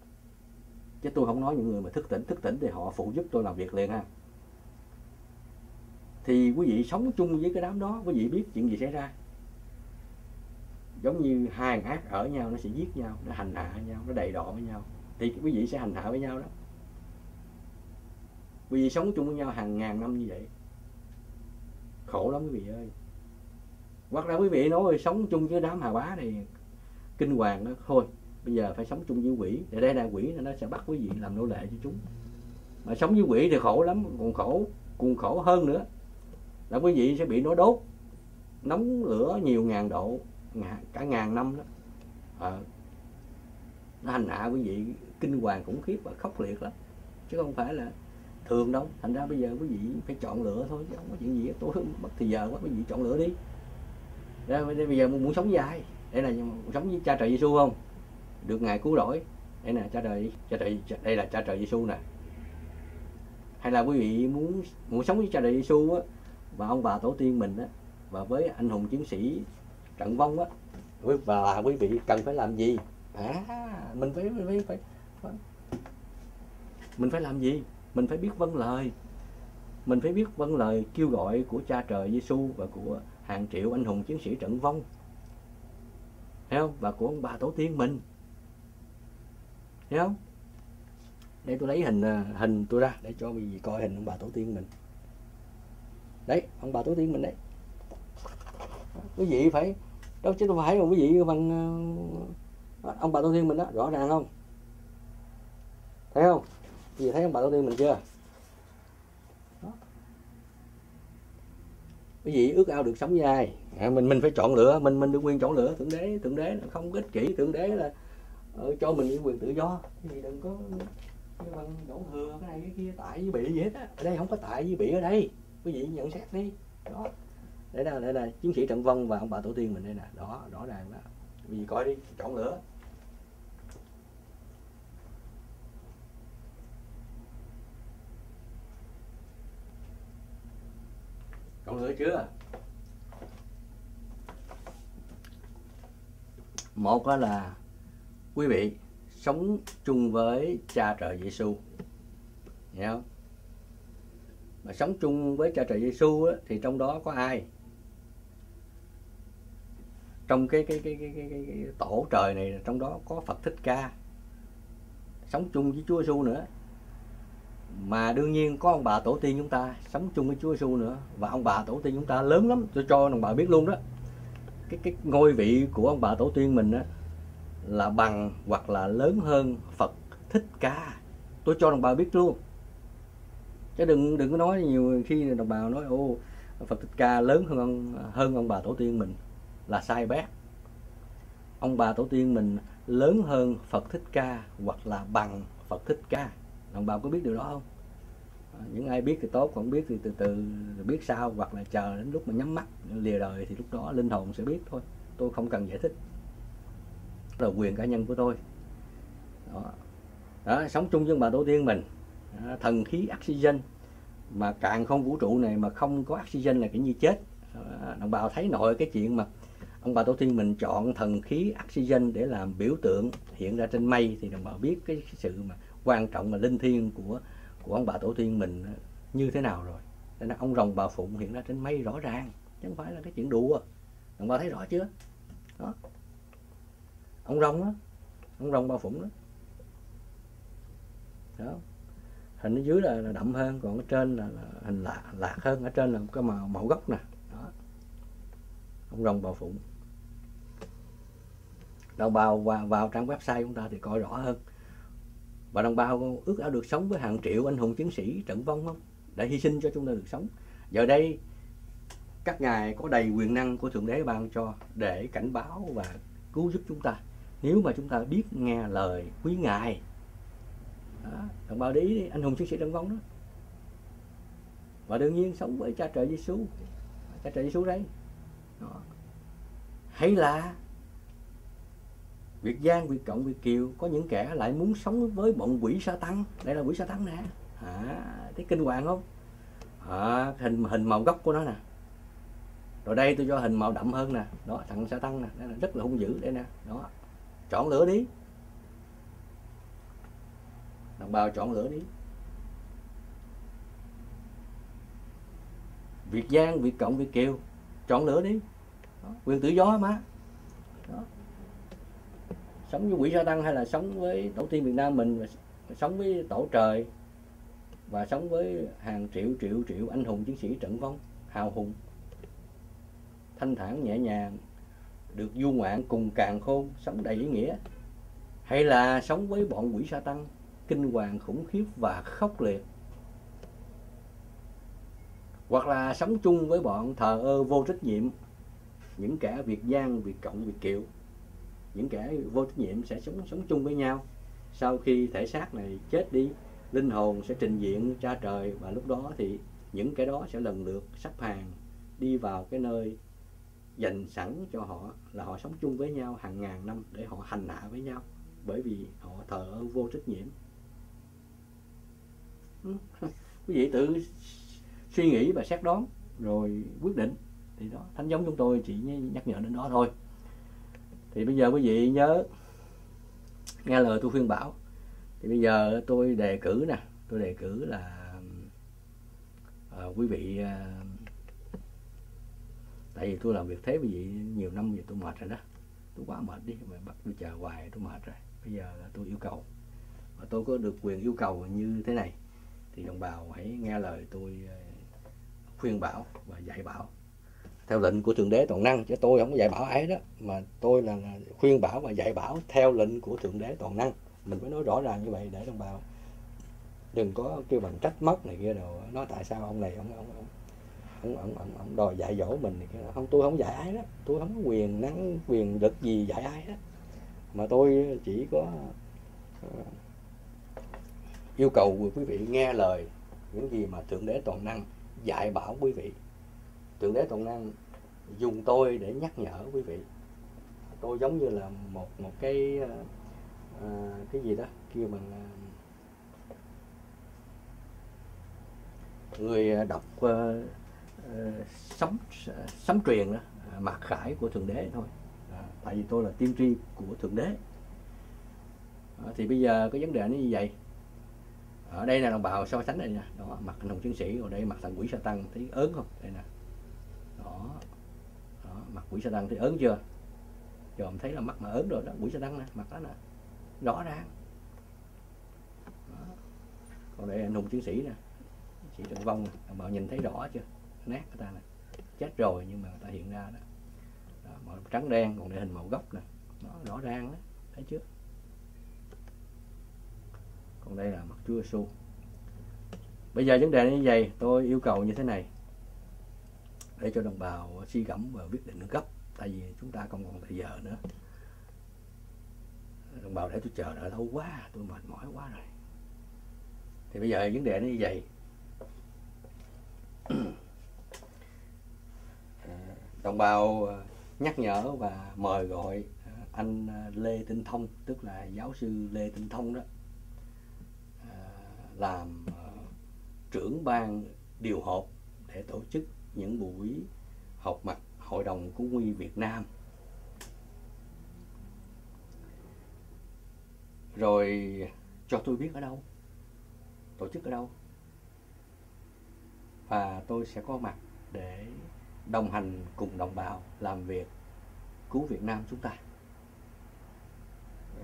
Chứ tôi không nói những người mà thức tỉnh thức tỉnh thì họ phụ giúp tôi làm việc liền ha thì quý vị sống chung với cái đám đó, quý vị biết chuyện gì xảy ra. Giống như hai ác ở nhau, nó sẽ giết nhau, nó hành hạ nhau, nó đầy đọ với nhau. Thì quý vị sẽ hành hạ với nhau đó. Quý vị sống chung với nhau hàng ngàn năm như vậy. Khổ lắm quý vị ơi. Hoặc là quý vị nói sống chung với đám hà bá này, kinh hoàng đó, thôi, bây giờ phải sống chung với quỷ. Để đây là quỷ, nó sẽ bắt quý vị làm nô lệ cho chúng. Mà sống với quỷ thì khổ lắm, còn khổ còn khổ hơn nữa là quý vị sẽ bị nó đốt nóng lửa nhiều ngàn độ cả ngàn năm đó. À, nó hành hạ quý vị kinh hoàng khủng khiếp và khốc liệt lắm. Chứ không phải là thường đâu. Thành ra bây giờ quý vị phải chọn lựa thôi chứ không có chuyện gì tôi mất thì giờ quá quý vị chọn lựa đi. Đây, bây giờ muốn sống dài. Đây là sống với cha trời Giêsu không? Được ngài cứu rỗi. Đây nè cha trời cha trời đây là cha trời Giêsu nè. Hay là quý vị muốn muốn sống với cha trời Giêsu á và ông bà tổ tiên mình á và với anh hùng chiến sĩ trận vong á quý bà quý vị cần phải làm gì? À mình phải mình phải, phải mình phải làm gì? Mình phải biết vâng lời. Mình phải biết vâng lời kêu gọi của cha trời Giêsu và của hàng triệu anh hùng chiến sĩ trận vong. Thấy không? Và của ông bà tổ tiên mình. Thấy không? Để tôi lấy hình à, hình tôi ra để cho quý vị coi hình ông bà tổ tiên mình đấy ông bà tổ tiên mình đấy. Quý vị phải đâu chứ đâu phải mà quý vị bằng ờ, ông bà tổ tiên mình đó rõ ràng không? Thấy không? Quý vị thấy ông bà tổ tiên mình chưa? Quý vị ước ao được sống với ai? À, mình mình phải chọn lựa mình mình được quyền chọn lựa thượng đế thượng đế là không ích kỷ thượng đế là ừ, cho mình quyền tự do. Thì đừng có bằng đổ thừa cái này cái kia tại với bị gì hết á. Ở đây không có tại với bị ở đây quý vị nhận xét đi. Đó. Đây là đây. Là chiến sĩ trận vong và ông bà tổ tiên mình đây nè. Đó, rõ ràng đó. Quý vị coi đi, chọn lửa chọn lửa chưa? Một đó là quý vị sống chung với cha trời Giêsu hiểu không? Mà sống chung với cha trời Giêsu thì trong đó có ai? Trong cái cái cái cái, cái, cái, cái tổ trời này trong đó có Phật Thích Ca. Sống chung với Chúa Giêsu nữa. Mà đương nhiên có ông bà tổ tiên chúng ta sống chung với Chúa Giêsu nữa. Và ông bà tổ tiên chúng ta lớn lắm tôi cho ông bà biết luôn đó. Cái cái ngôi vị của ông bà tổ tiên mình á là bằng hoặc là lớn hơn Phật Thích Ca. Tôi cho đồng bào biết luôn chứ đừng đừng có nói nhiều khi đồng bào nói ô Phật Thích Ca lớn hơn ông, hơn ông bà tổ tiên mình là sai bét. Ông bà tổ tiên mình lớn hơn Phật Thích Ca hoặc là bằng Phật Thích Ca. Đồng bào có biết điều đó không? À, những ai biết thì tốt còn biết thì từ từ biết sao hoặc là chờ đến lúc mà nhắm mắt lìa đời thì lúc đó linh hồn sẽ biết thôi. Tôi không cần giải thích. Là quyền cá nhân của tôi. Đó, đó sống chung với ông bà tổ tiên mình thần khí oxygen. Mà càng không vũ trụ này mà không có oxygen là cái như chết. À, đồng bào thấy nội cái chuyện mà ông bà tổ tiên mình chọn thần khí oxygen để làm biểu tượng hiện ra trên mây, thì đồng bào biết cái sự mà quan trọng mà linh thiêng của của ông bà tổ tiên mình à, như thế nào rồi. Nên là ông rồng bà phụng hiện ra trên mây rõ ràng, chứ không phải là cái chuyện đùa. Đồng bào thấy rõ chưa? Đó. Ông rồng đó ông rồng bà phụng đó. Đó hình ở dưới là, là đậm hơn còn ở trên là, là hình lạ lạc hơn. Ở trên là cái màu màu gốc nè. Đó. Ông rồng bào phụng. Đồng bào vào, vào trang website chúng ta thì coi rõ hơn. Và đồng bào ước ao được sống với hàng triệu anh hùng chiến sĩ trận vong không đã hy sinh cho chúng ta được sống. Giờ đây các ngài có đầy quyền năng của thượng đế ban cho để cảnh báo và cứu giúp chúng ta. Nếu mà chúng ta biết nghe lời quý ngài À, đó, đồng bào để ý đi anh hùng chiến sĩ trần vong đó. Và đương nhiên sống với cha trời Giêsu cha trời Giêsu đấy đó. hay là Việt Giang, Việt Cộng, Việt Kiều có những kẻ lại muốn sống với bọn quỷ sa tăng? Đây là quỷ sa tăng nè. À, thấy kinh hoàng không? À, hình hình màu gốc của nó nè. Rồi đây tôi cho hình màu đậm hơn nè. Đó thằng sa tăng nè. Đây là rất là hung dữ đây nè. Đó. Chọn lửa đi đồng bào chọn lửa đi. Việt Giang, Việt Cộng, Việt Kiều chọn lửa đi. Đó, quyền tự do mà. Đó. sống với quỷ sa tăng hay là sống với tổ tiên Việt Nam mình sống với tổ trời và sống với hàng triệu triệu triệu anh hùng chiến sĩ trận vong hào hùng thanh thản nhẹ nhàng được du ngoạn cùng càng khôn sống đầy ý nghĩa. Hay là sống với bọn quỷ sa tăng? Kinh hoàng khủng khiếp và khốc liệt. Hoặc là sống chung với bọn thờ ơ vô trách nhiệm những kẻ Việt Giang, Việt Cộng, Việt Kiều những kẻ vô trách nhiệm sẽ sống sống chung với nhau. Sau khi thể xác này chết đi linh hồn sẽ trình diện cha trời và lúc đó thì những cái đó sẽ lần lượt sắp hàng đi vào cái nơi dành sẵn cho họ là họ sống chung với nhau hàng ngàn năm để họ hành hạ với nhau bởi vì họ thờ ơ vô trách nhiệm quý vị tự suy nghĩ và xét đoán rồi quyết định. Thì đó thánh giống chúng tôi chỉ nhắc nhở đến đó thôi. Thì bây giờ quý vị nhớ nghe lời tôi khuyên bảo. Thì bây giờ tôi đề cử nè tôi đề cử là à, quý vị à, tại vì tôi làm việc thế quý vị nhiều năm thì tôi mệt rồi đó. Tôi quá mệt đi mà bắt tôi chờ hoài tôi mệt rồi. Bây giờ là tôi yêu cầu. Và tôi có được quyền yêu cầu như thế này thì đồng bào hãy nghe lời tôi ờ, khuyên bảo và dạy bảo. Theo lệnh của thượng đế toàn năng chứ tôi không có dạy bảo ấy đó mà tôi là khuyên bảo và dạy bảo theo lệnh của thượng đế toàn năng. Mình phải nói rõ ràng như vậy để đồng bào đừng có kêu bằng trách móc này kia đâu nói tại sao ông này ông ông ông ông, ông, ông, ông đòi dạy dỗ mình này kia không tôi không dạy ai đó. Tôi không có quyền năng quyền lực gì dạy ai đó. Mà tôi chỉ có uh, yêu cầu quý vị nghe lời những gì mà thượng đế toàn năng dạy bảo quý vị. Thượng đế toàn năng dùng tôi để nhắc nhở quý vị. Tôi giống như là một một cái à, cái gì đó kêu bằng à, người đọc à, à, sấm sấm truyền đó à, mặc khải của thượng đế thôi. À, tại vì tôi là tiên tri của thượng đế. À, thì bây giờ cái vấn đề nó như vậy ở đây là đồng bào so sánh đây nè đó mặt anh hùng chiến sĩ ở đây mặt thằng quỷ sa tăng thấy ớn không? Đây nè. Đó, đó mặt quỷ sa tăng thấy ớn chưa? Rồi thấy là mắt mà ớn rồi đó quỷ sa tăng nè mặt đó nè. Rõ ràng. Đó. còn đây anh hùng chiến sĩ nè chỉ trận vong đồng bào nhìn thấy rõ chưa? Nát người ta nè. Chết rồi nhưng mà người ta hiện ra đó, đó màu trắng đen còn đây hình màu gốc nè. Nó rõ ràng đó. Thấy chưa? Còn đây là mặt chúa giêsu bây giờ vấn đề như vậy, tôi yêu cầu như thế này. Để cho đồng bào suy gẫm và quyết định gấp, tại vì chúng ta không còn thời giờ nữa. Đồng bào để tôi chờ đợi lâu quá, tôi mệt mỏi quá rồi. Thì bây giờ vấn đề nó như vậy. À, đồng bào à, nhắc nhở và mời gọi à, anh Lê Tinh Thông, tức là giáo sư Lê Tinh Thông đó làm ờ, trưởng ban điều họp để tổ chức những buổi họp mặt hội đồng cứu nguy Việt Nam. Rồi, cho tôi biết ở đâu? Tổ chức ở đâu? Và tôi sẽ có mặt để đồng hành cùng đồng bào làm việc cứu Việt Nam chúng ta.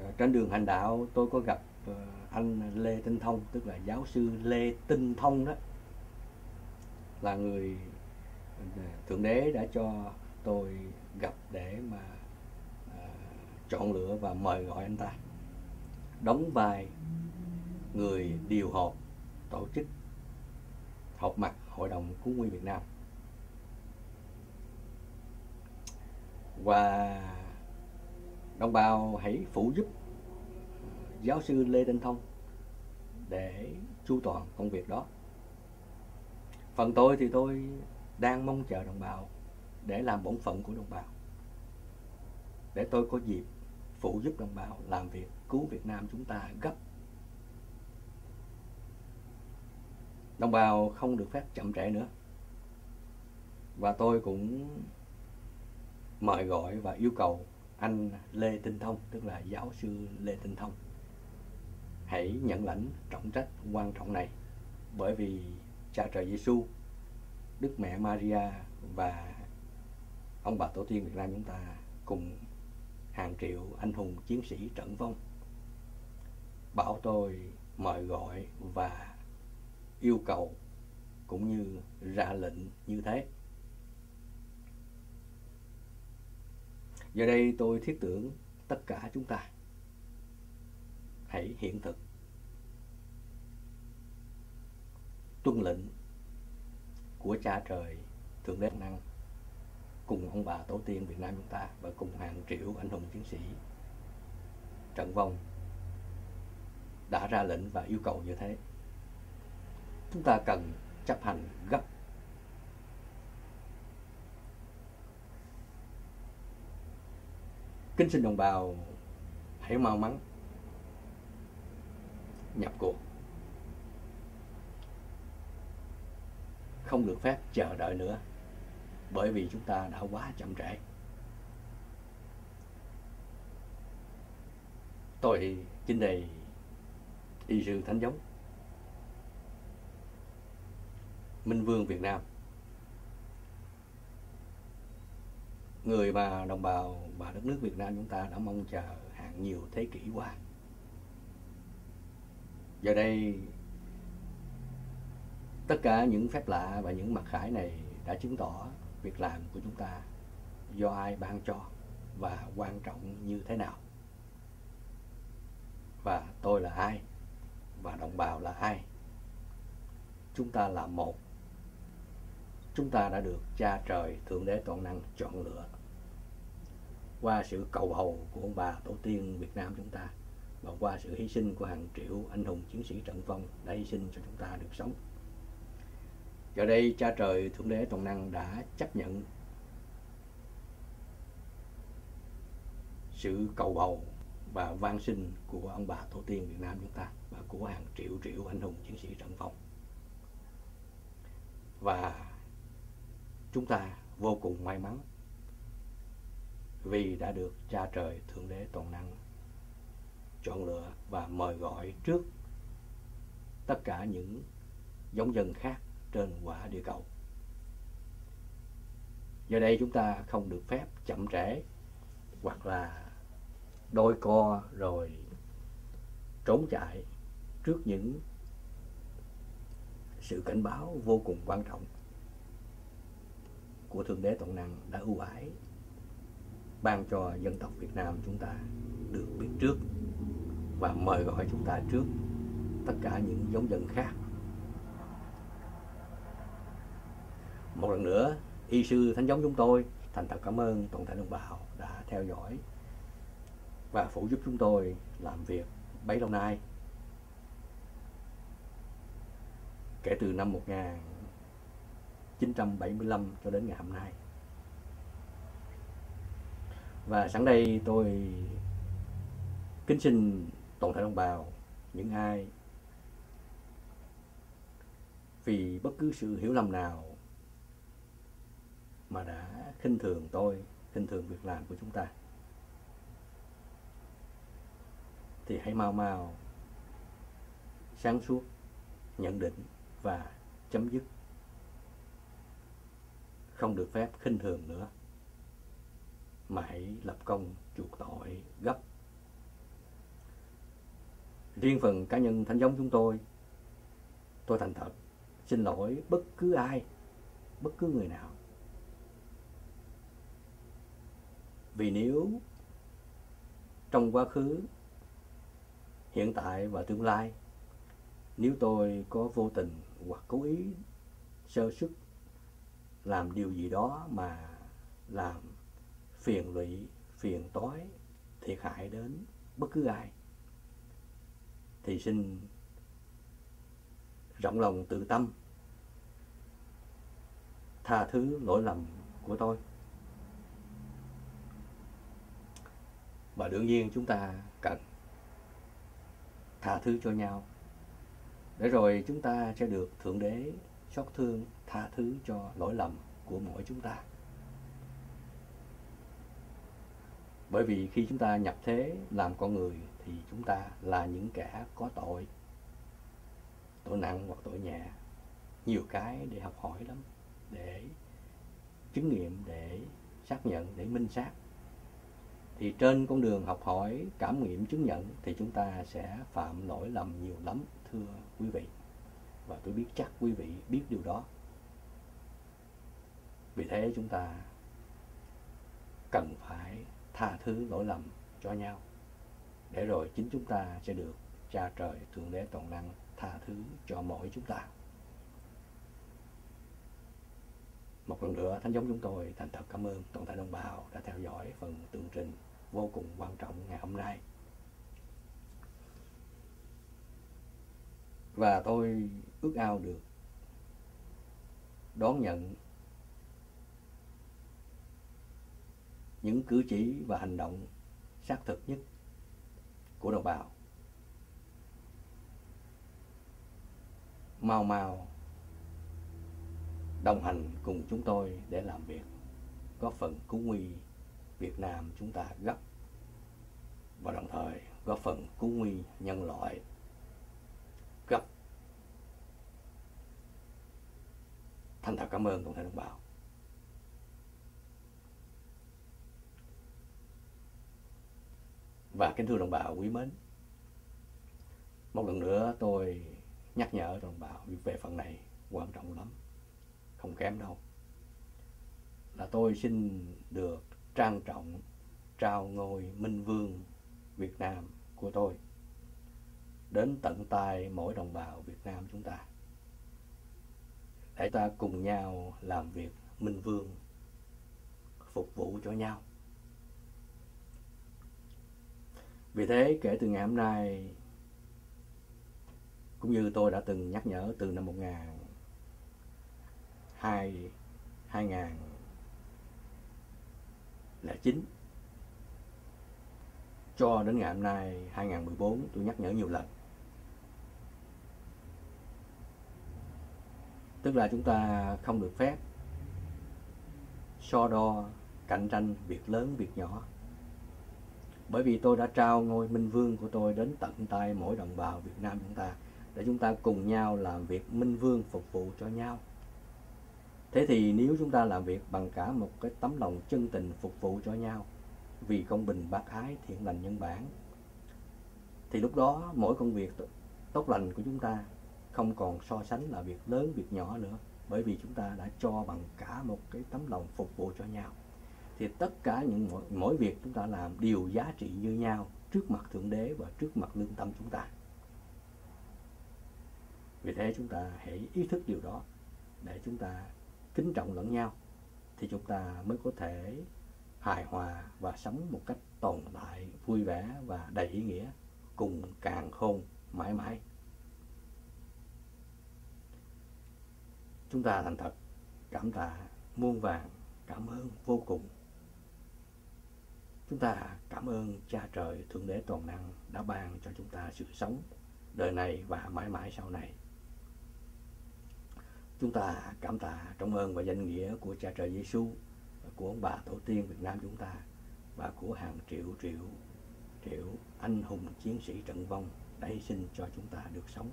Ờ, trên đường hành đạo tôi có gặp Ờ, anh Lê Tinh Thông, tức là giáo sư Lê Tinh Thông đó, là người ờ, thượng đế đã cho tôi gặp để mà ờ, chọn lựa và mời gọi anh ta. Đóng vai người điều họp tổ chức họp mặt hội đồng cứu nguy Việt Nam. Và đồng bào hãy phụ giúp giáo sư Lê Đình Thông để chu toàn công việc đó. Phần tôi thì tôi đang mong chờ đồng bào để làm bổn phận của đồng bào. Để tôi có dịp phụ giúp đồng bào làm việc cứu Việt Nam chúng ta gấp. Đồng bào không được phép chậm trễ nữa. Và tôi cũng mời gọi và yêu cầu anh Lê Tinh Thông, tức là giáo sư Lê Tinh Thông, hãy nhận lãnh trọng trách quan trọng này. Bởi vì cha trời Giêsu, Đức mẹ Maria và ông bà tổ tiên Việt Nam chúng ta cùng hàng triệu anh hùng chiến sĩ trận vong. Bảo tôi mời gọi và yêu cầu cũng như ra lệnh như thế. Giờ đây tôi thiết tưởng tất cả chúng ta hãy hiện thực. Tuân lệnh của cha trời, thượng đế năng, cùng ông bà tổ tiên Việt Nam chúng ta và cùng hàng triệu anh hùng chiến sĩ. Trận vong đã ra lệnh và yêu cầu như thế. Chúng ta cần chấp hành gấp. Kính xin đồng bào, hãy mau mắn nhập cuộc. Không được phép chờ đợi nữa, bởi vì chúng ta đã quá chậm trễ. Tôi chính đây y sư thánh giống, minh vương việt nam. Người mà đồng bào và đất nước việt nam chúng ta đã mong chờ hàng nhiều thế kỷ qua giờ đây, tất cả những phép lạ và những mặt khải này đã chứng tỏ việc làm của chúng ta do ai ban cho và quan trọng như thế nào. Và tôi là ai và đồng bào là ai? Chúng ta là một. Chúng ta đã được cha trời thượng đế toàn năng chọn lựa qua sự cầu hầu của ông bà tổ tiên Việt Nam chúng ta và qua sự hy sinh của hàng triệu anh hùng chiến sĩ trận vong đã hy sinh cho chúng ta được sống. Giờ đây, cha trời, thượng đế toàn năng đã chấp nhận sự cầu bầu và van sinh của ông bà tổ tiên Việt Nam chúng ta và của hàng triệu triệu anh hùng chiến sĩ trận vong. Và chúng ta vô cùng may mắn vì đã được cha trời, thượng đế toàn năng chọn lựa và mời gọi trước tất cả những giống dân khác trên quả địa cầu. Giờ đây chúng ta không được phép chậm trễ hoặc là đôi co rồi trốn chạy trước những sự cảnh báo vô cùng quan trọng của Thượng Đế Toàn Năng đã ưu ái, ban cho dân tộc Việt Nam chúng ta được biết trước và mời gọi chúng ta trước tất cả những giống dân khác. Một lần nữa, y sư thánh giống chúng tôi thành thật cảm ơn toàn thể đồng bào đã theo dõi và phụ giúp chúng tôi làm việc bấy lâu nay. Kể từ năm 1975 cho đến ngày hôm nay. Và sẵn đây tôi kính xin toàn thể đồng bào, những ai vì bất cứ sự hiểu lầm nào mà đã khinh thường tôi, khinh thường việc làm của chúng ta. Thì hãy mau mau sáng suốt nhận định và chấm dứt. Không được phép khinh thường nữa mà hãy lập công chuộc tội gấp. Riêng phần cá nhân thánh giống chúng tôi, tôi thành thật xin lỗi bất cứ ai, bất cứ người nào. Vì nếu trong quá khứ, hiện tại và tương lai, nếu tôi có vô tình hoặc cố ý sơ sức làm điều gì đó mà làm phiền lụy phiền toái thiệt hại đến bất cứ ai thì xin rộng lòng tự tâm, tha thứ lỗi lầm của tôi. Và đương nhiên chúng ta cần tha thứ cho nhau. Để rồi chúng ta sẽ được thượng đế xót thương, tha thứ cho lỗi lầm của mỗi chúng ta. Bởi vì khi chúng ta nhập thế làm con người thì chúng ta là những kẻ có tội. Tội nặng hoặc tội nhẹ. Nhiều cái để học hỏi lắm, để chứng nghiệm, để xác nhận, để minh xác. Thì trên con đường học hỏi, cảm nghiệm, chứng nhận thì chúng ta sẽ phạm lỗi lầm nhiều lắm, thưa quý vị. Và tôi biết chắc quý vị biết điều đó. Vì thế chúng ta cần phải tha thứ lỗi lầm cho nhau để rồi chính chúng ta sẽ được cha trời thượng đế toàn năng tha thứ cho mỗi chúng ta. Một lần nữa, thánh giống chúng tôi thành thật cảm ơn toàn thể đồng bào đã theo dõi phần tường trình vô cùng quan trọng ngày hôm nay. Và tôi ước ao được đón nhận những cử chỉ và hành động xác thực nhất của đồng bào. Mau mau đồng hành cùng chúng tôi để làm việc, góp phần cứu nguy Việt Nam chúng ta gấp và đồng thời góp phần cứu nguy nhân loại gấp. Thành thật cảm ơn toàn thể đồng bào. Và kính thưa đồng bào quý mến, một lần nữa tôi nhắc nhở đồng bào về phần này quan trọng lắm, không kém đâu. Là tôi xin được trang trọng trao ngôi minh vương Việt Nam của tôi đến tận tay mỗi đồng bào Việt Nam chúng ta. Để ta cùng nhau làm việc minh vương, phục vụ cho nhau. Vì thế kể từ ngày hôm nay, cũng như tôi đã từng nhắc nhở từ năm 1000 2 2009 cho đến ngày hôm nay 2014 tôi nhắc nhở nhiều lần. Tức là chúng ta không được phép so đo cạnh tranh việc lớn, việc nhỏ bởi vì tôi đã trao ngôi minh vương của tôi đến tận tay mỗi đồng bào Việt Nam chúng ta, để chúng ta cùng nhau làm việc minh vương phục vụ cho nhau. Thế thì nếu chúng ta làm việc bằng cả một cái tấm lòng chân tình phục vụ cho nhau, vì công bình bác ái thiện lành nhân bản, thì lúc đó mỗi công việc tốt lành của chúng ta không còn so sánh là việc lớn, việc nhỏ nữa, bởi vì chúng ta đã cho bằng cả một cái tấm lòng phục vụ cho nhau thì tất cả những mỗi, mỗi việc chúng ta làm đều giá trị như nhau trước mặt thượng đế và trước mặt lương tâm chúng ta. Vì thế chúng ta hãy ý thức điều đó để chúng ta kính trọng lẫn nhau thì chúng ta mới có thể hài hòa và sống một cách tồn tại vui vẻ và đầy ý nghĩa cùng càng khôn mãi mãi. Chúng ta thành thật cảm tạ muôn vàng cảm ơn vô cùng chúng ta cảm ơn cha trời, thượng đế toàn năng đã ban cho chúng ta sự sống đời này và mãi mãi sau này. Chúng ta cảm tạ trong ơn và danh nghĩa của cha trời Giêsu của ông bà tổ tiên Việt Nam chúng ta và của hàng triệu triệu triệu anh hùng chiến sĩ trận vong đã hy sinh cho chúng ta được sống.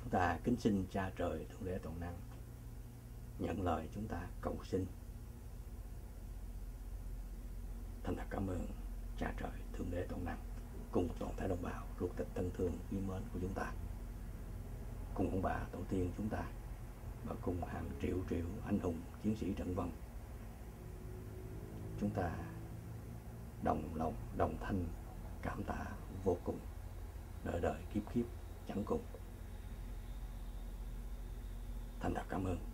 Chúng ta kính xin cha trời, thượng đế toàn năng nhận lời chúng ta cầu xin thành thật cảm ơn cha trời, thượng đế toàn năng cùng toàn thể đồng bào ruột thịt thân thương quý mến của chúng ta. Cùng ông bà tổ tiên chúng ta và cùng hàng triệu triệu anh hùng chiến sĩ trận vong. Chúng ta đồng lòng, đồng thanh cảm tạ vô cùng đời đời kiếp kiếp chẳng cùng. Thành thật cảm ơn.